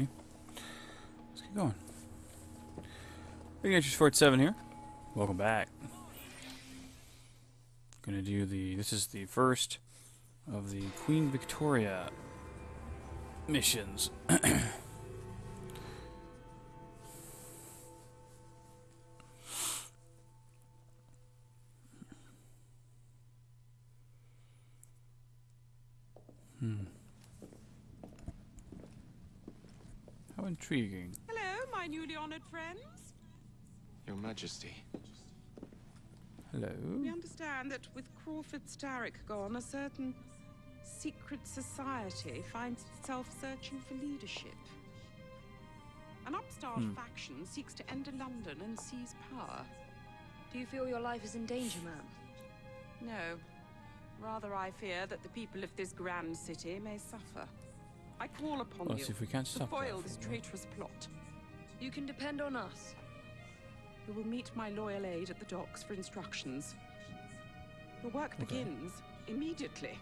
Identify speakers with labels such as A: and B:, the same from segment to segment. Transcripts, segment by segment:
A: Let's keep going. Ignatius Fort 7 here. Welcome back. Gonna do the. This is the first of the Queen Victoria missions. hmm. How intriguing.
B: Hello, my newly honored friends.
C: Your Majesty.
A: Hello.
B: We understand that with Crawford Starrick gone, a certain secret society finds itself searching for leadership. An upstart
A: Hmm.
B: faction seeks to enter London and seize power.
D: Do you feel your life is in danger, ma'am?
B: No. Rather, I fear that the people of this grand city may suffer. I call upon
A: Well,
B: you
A: let's see if we can't
B: to
A: stop
B: foil this traitorous plot.
D: You can depend on us.
B: You will meet my loyal aide at the docks for instructions. Your work
A: Okay.
B: begins immediately.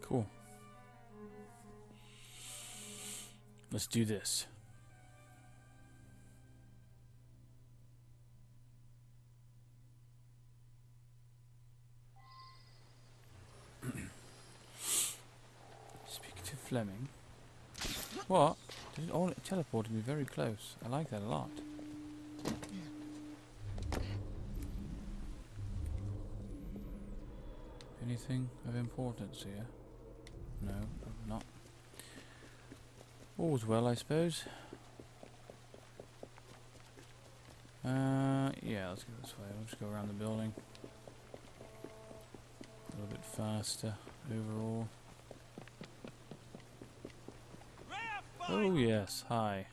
A: Cool. Let's do this. Fleming. What? It all it teleported me very close. I like that a lot. Anything of importance here? No, not. All's well, I suppose. Uh, yeah, let's go this way. We'll just go around the building. A little bit faster overall. Oh yes, hi.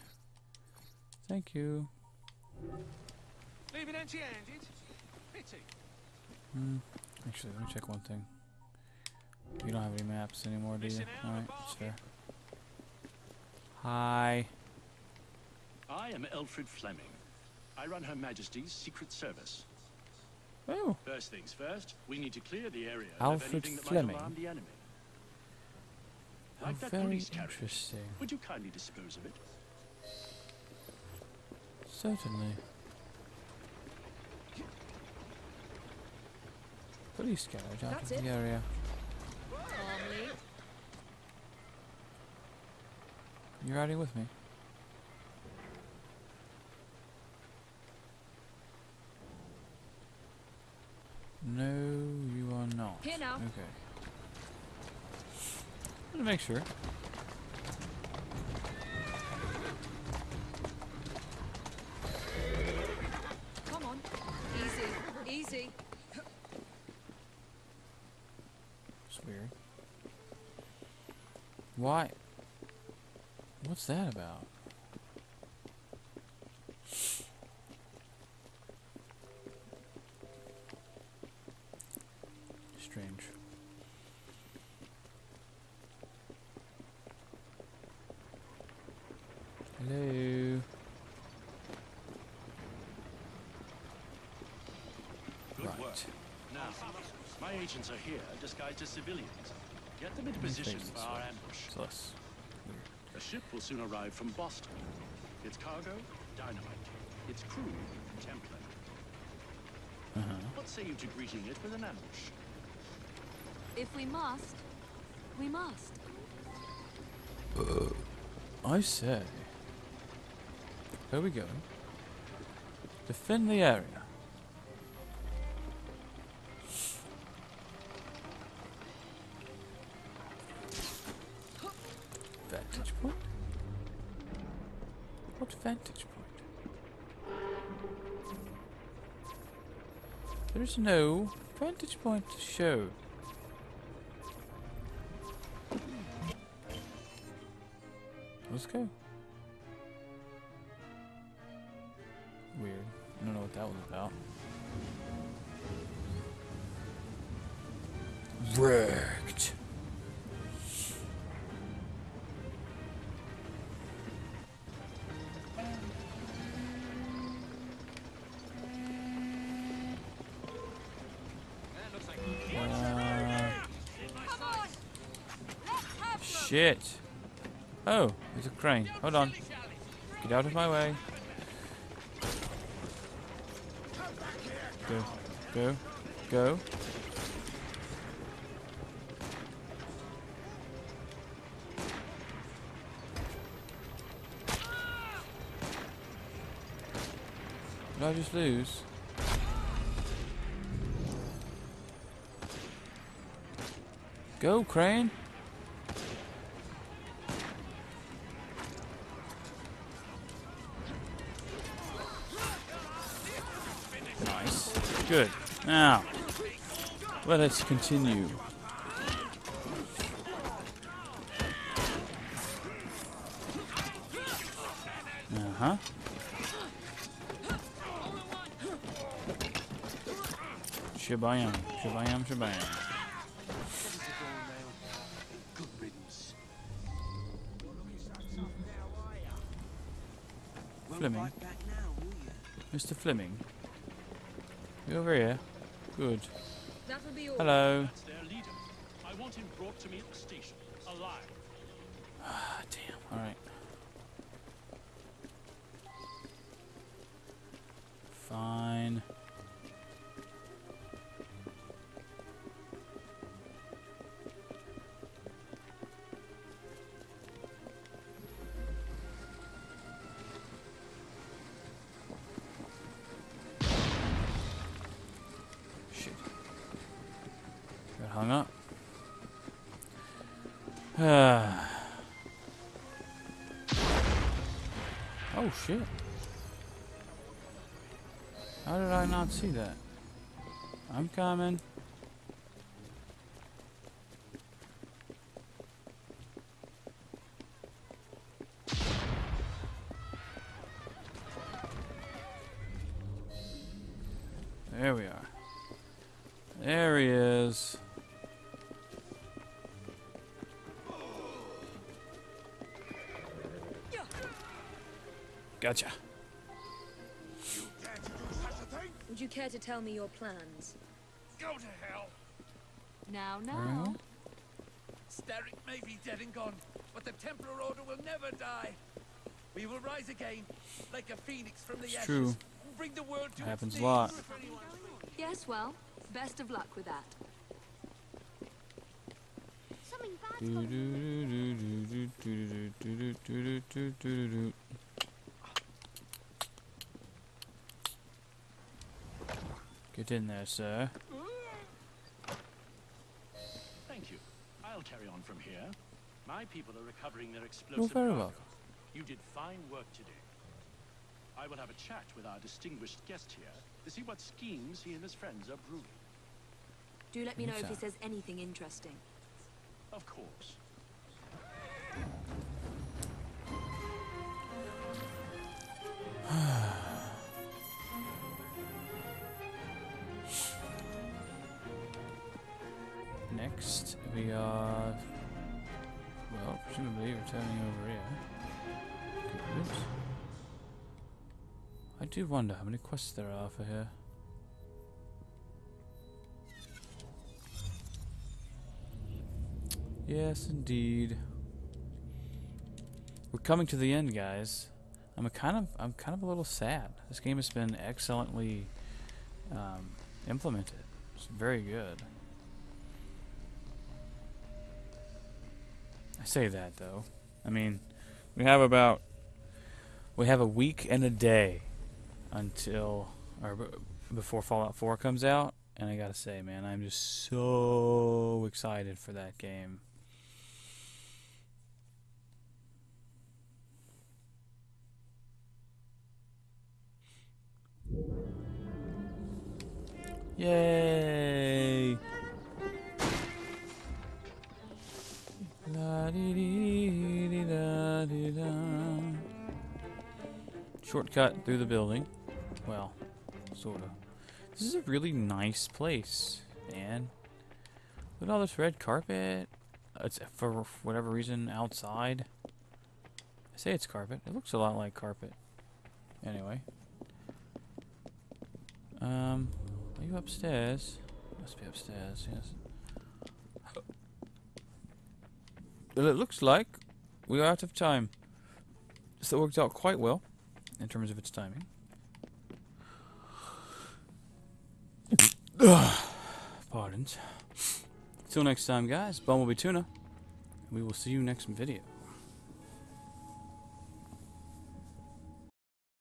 A: Thank you.
C: Leaving empty-handed? Pity.
A: Hmm. Actually, let me check one thing. You don't have any maps anymore, do you?
C: Missing out on a
A: Alright, that's fair. Hi.
E: I am Alfred Fleming. I run Her Majesty's Secret Service.
A: Oh,
E: First things first, we need to clear the area
A: Alfred
E: of anything that
A: Fleming?
E: might alarm the enemy.
A: How
E: Like oh, that
A: very
E: police carriage.
A: interesting.
E: Would you kindly dispose of it?
A: Certainly. Police carriage out
D: That's
A: of
D: it.
A: the area.
D: Calmly.
A: You riding with me? No, you are not.
D: Here now.
A: Okay. Me make sure.
D: Come on. Easy. Easy.
A: It's weird. Why? What's that about? Hello.
E: Good
A: Right.
E: work. Now, my agents are here disguised as civilians. Get them into position for our ambush.
A: It's less weird.
E: The ship will soon arrive from Boston. Its cargo, dynamite. Its crew, Templar.
A: Uh-huh.
E: What say you to greeting it with an ambush?
D: If we must, we must.
A: I say. Where are we going? Defend the area. Vantage point? What vantage point? There's no vantage point to show. Let's go. Weird. I don't know what that was about. Wrecked. Uh, Shit. Oh, there's a crane. Hold on. Get out of my way. Go. Go. Go. Did I just lose? Go, crane. Good. Now, let us continue. Uh huh. Shabayam, shabayam, shabayam. Fleming. Mr. Fleming. You over here? Good.
D: That'll be all.
A: Hello.
E: That's their leader. I want him brought to me at the station, alive.
A: Ah, damn. Alright. Fine. Oh shit. How did I not see that? I'm coming. There we are. There he is. Gotcha.
D: Would you care to tell me your plans?
F: Go to hell.
D: Now, now.
A: Alright.
F: Starrick may be dead and gone, but the Templar Order will never die. We will rise again, like a phoenix from the
A: It's
F: ashes.
A: true.
F: Bring the world to
A: Happens a lot.
D: Yes, well, best of luck with that.
G: Something bad's
A: Get in there, sir.
E: Thank you. I'll carry on from here. My people are recovering their explosive
A: You're very
E: cargo.
A: welcome.
E: You did fine work today. I will have a chat with our distinguished guest here to see what schemes he and his friends are brewing.
D: Do let me know if he says anything interesting.
E: Of course.
A: Next, we are, well, presumably returning over here. I do wonder how many quests there are for here. Yes, indeed. We're coming to the end, guys. I'm kind of, I'm kind of a little sad. This game has been excellently um, implemented. It's very good. I say that though. I mean, we have about we have a week and a day until or before Fallout 4 comes out, and I gotta say, man, I'm just so excited for that game. Yay! Shortcut through the building. Well, sort of. This is a really nice place, man. Look at all this red carpet. It's for whatever reason outside. I say it's carpet. It looks a lot like carpet. Anyway. Um, are you upstairs? Must be upstairs, yes. Well, it looks like we are out of time. So it worked out quite well in terms of its timing. Pardons. Till next time, guys. Bumblebee Tuna. We will see you next video.